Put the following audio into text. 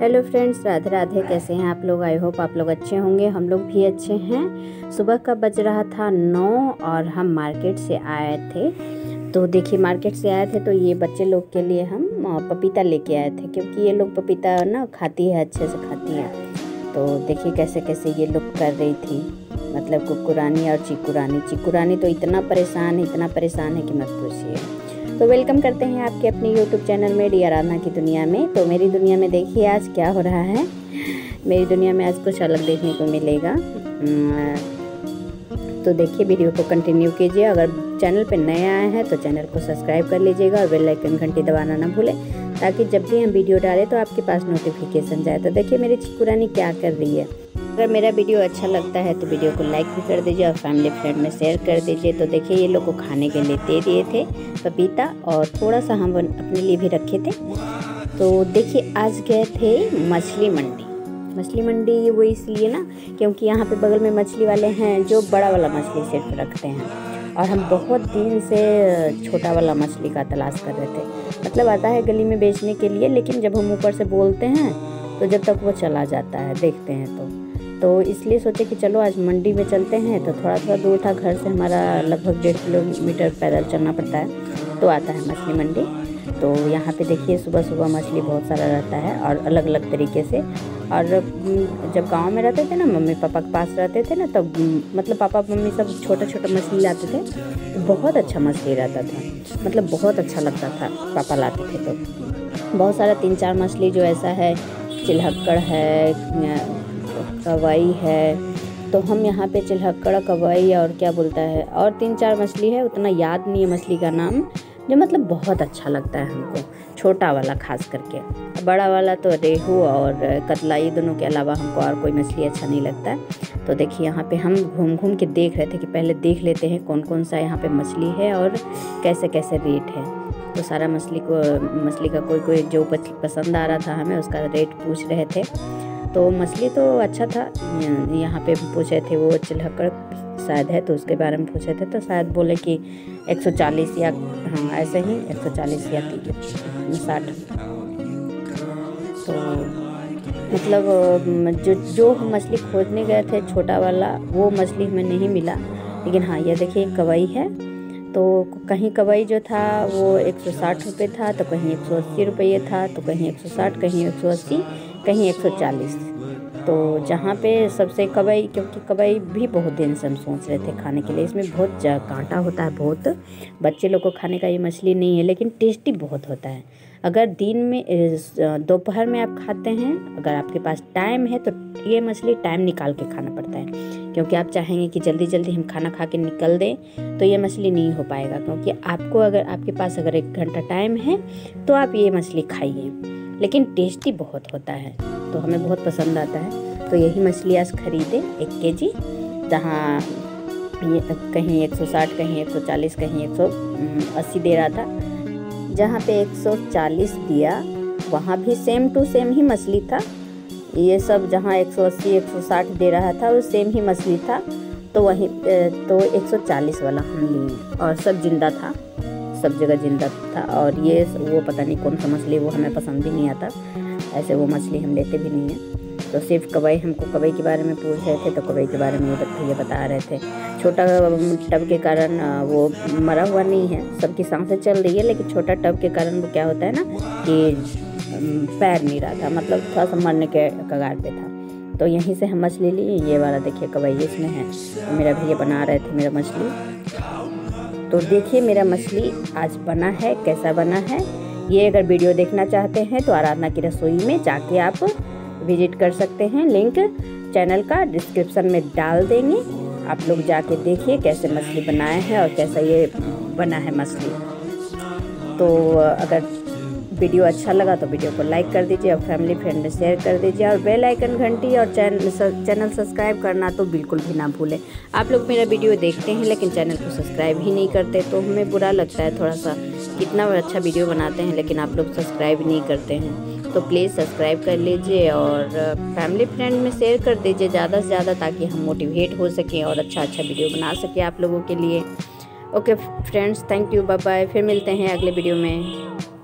Hello friends, Radhe Radhe, कैसे हैं आप लोग? आई होप आप लोग अच्छे होंगे, हम लोग भी अच्छे हैं। सुबह का बज रहा था नौ और हम मार्केट से आए थे। तो देखिए, मार्केट से आए थे तो ये बच्चे लोग के लिए हम पपीता लेके आए थे, क्योंकि ये लोग पपीता ना खाती है, अच्छे से खाती है। तो देखिए कैसे कैसे ये लोग कर रही थी। मतलब कुकुरानी और चिकुरानी। चिकुरानी तो इतना परेशान इतना परेशान है कि मत पूछिए। तो वेलकम करते हैं आपके अपने यूट्यूब चैनल में डी आराधना की दुनिया में। तो मेरी दुनिया में देखिए आज क्या हो रहा है। मेरी दुनिया में आज कुछ अलग देखने को मिलेगा। तो देखिए वीडियो को कंटिन्यू कीजिए। अगर चैनल पर नए आए हैं तो चैनल को सब्सक्राइब कर लीजिएगा और बेल आइकन घंटी दबाना ना भूलें, ताकि जब भी हम वीडियो डालें तो आपके पास नोटिफिकेशन जाए। तो देखिए, मेरी चिकुरानी क्या कर रही है। अगर मेरा वीडियो अच्छा लगता है तो वीडियो को लाइक भी कर दीजिए और फैमिली फ्रेंड में शेयर कर दीजिए। तो देखिए, ये लोग को खाने के लिए दे दिए थे पपीता और थोड़ा सा हम अपने लिए भी रखे थे। तो देखिए, आज गए थे मछली मंडी। मछली मंडी वो इसलिए ना, क्योंकि यहाँ पे बगल में मछली वाले हैं जो बड़ा वाला मछली सिर्फ़ रखते हैं। और हम बहुत दिन से छोटा वाला मछली का तलाश कर रहे थे। मतलब आता है गली में बेचने के लिए, लेकिन जब हम ऊपर से बोलते हैं तो जब तक वो चला जाता है, देखते हैं तो। तो इसलिए सोचे कि चलो आज मंडी में चलते हैं तो थोड़ा थोड़ा दूर था घर से हमारा लगभग डेढ़ किलोमीटर पैदल चलना पड़ता है तो आता है मछली मंडी। तो यहाँ पे देखिए सुबह सुबह मछली बहुत सारा रहता है और अलग अलग तरीके से। और जब गाँव में रहते थे ना, मम्मी पापा के पास रहते थे ना, तब मतलब पापा मम्मी सब छोटा छोटा मछली लाते थे तो बहुत अच्छा मछली रहता था। मतलब बहुत अच्छा लगता था, पापा लाते थे तो। बहुत सारा तीन चार मछली जो ऐसा है, चिल्हक्कड़ है कवाई है। तो हम यहाँ पे चिल्हक्कड़, कवाई और क्या बोलता है, और तीन चार मछली है, उतना याद नहीं है मछली का नाम, जो मतलब बहुत अच्छा लगता है हमको, छोटा वाला खास करके। बड़ा वाला तो रेहू और कतला ये दोनों के अलावा हमको और कोई मछली अच्छा नहीं लगता। है तो देखिए यहाँ पे हम घूम घूम के देख रहे थे कि पहले देख लेते हैं कौन कौन सा यहाँ पे मछली है और कैसे कैसे रेट है। तो सारा मछली को, मछली का कोई कोई जो पसंद आ रहा था हमें उसका रेट पूछ रहे थे। तो मछली तो अच्छा था। यहाँ पे पूछे थे वो चिल्हकड़ शायद है तो उसके बारे में पूछे थे तो शायद बोले कि 140 या हाँ ऐसे ही 140 या साठ। तो मतलब जो जो हम मछली खोजने गए थे छोटा वाला, वो मछली हमें नहीं मिला। लेकिन हाँ ये देखिए, कवई है। तो कहीं कवई जो था, वो एक सौ साठ रुपये था तो कहीं एक सौ अस्सी रुपये था तो कहीं एक सौ साठ, कहीं एक सौ अस्सी। कहीं 140 तो जहाँ पे सबसे कबई क्योंकि कबई भी बहुत दिन से हम सोच रहे थे खाने के लिए, इसमें बहुत कांटा होता है बहुत। बच्चे लोग को खाने का ये मछली नहीं है, लेकिन टेस्टी बहुत होता है। अगर दिन में दोपहर में आप खाते हैं, अगर आपके पास टाइम है तो ये मछली टाइम निकाल के खाना पड़ता है। क्योंकि आप चाहेंगे कि जल्दी जल्दी हम खाना खा के निकल दें तो ये मछली नहीं हो पाएगा। क्योंकि आपको अगर, आपके पास अगर एक घंटा टाइम है तो आप ये मछली खाइए। लेकिन टेस्टी बहुत होता है तो हमें बहुत पसंद आता है। तो यही मछली आज ख़रीदे, एक के जी जहाँ कहीं 160 कहीं 140 कहीं 180 दे रहा था। जहाँ पे 140 दिया, वहाँ भी सेम टू सेम ही मछली था। ये सब जहाँ 180 160 दे रहा था, वो सेम ही मछली था। तो वहीं तो 140 वाला हम लिए, और सब ज़िंदा था। सब जगह ज़िंदा था और ये वो पता नहीं कौन सा मछली वो हमें पसंद भी नहीं आता। ऐसे वो मछली हम लेते भी नहीं हैं। तो सिर्फ़ कबई हमको कबई के बारे में पूछ रहे थे तो कबई के बारे में ये बता रहे थे। छोटा टब के कारण वो मरा हुआ नहीं है। सबकी साँसें चल रही है, लेकिन छोटा टब के कारण वो क्या होता है ना कि पैर नहीं रहा था मतलब थोड़ा सा मरने के कगार पे था। तो यहीं से हम मछली ली, ये वाला देखिए कबई इसमें है। तो मेरा भैया बना रहे थे मेरा मछली। तो देखिए मेरा मछली आज बना है, कैसा बना है। ये अगर वीडियो देखना चाहते हैं तो आराधना की रसोई में जाके आप विज़िट कर सकते हैं। लिंक चैनल का डिस्क्रिप्शन में डाल देंगे। आप लोग जाके देखिए कैसे मछली बनाए हैं और कैसा ये बना है मछली। तो अगर वीडियो अच्छा लगा तो वीडियो को लाइक कर दीजिए और फैमिली फ्रेंड में शेयर कर दीजिए और बेल आइकन घंटी और चैनल चैनल सब्सक्राइब करना तो बिल्कुल भी ना भूलें। आप लोग मेरा वीडियो देखते हैं लेकिन चैनल को सब्सक्राइब ही नहीं करते तो हमें बुरा लगता है थोड़ा सा कितना अच्छा वीडियो बनाते हैं लेकिन आप लोग सब्सक्राइब नहीं करते हैं। तो प्लीज़ सब्सक्राइब कर लीजिए और फैमिली फ्रेंड में शेयर कर दीजिए ज़्यादा से ज़्यादा ताकि हम मोटिवेट हो सकें और अच्छा अच्छा वीडियो बना सकें आप लोगों के लिए। Okay friends thank you bye bye फिर मिलते हैं अगले वीडियो में।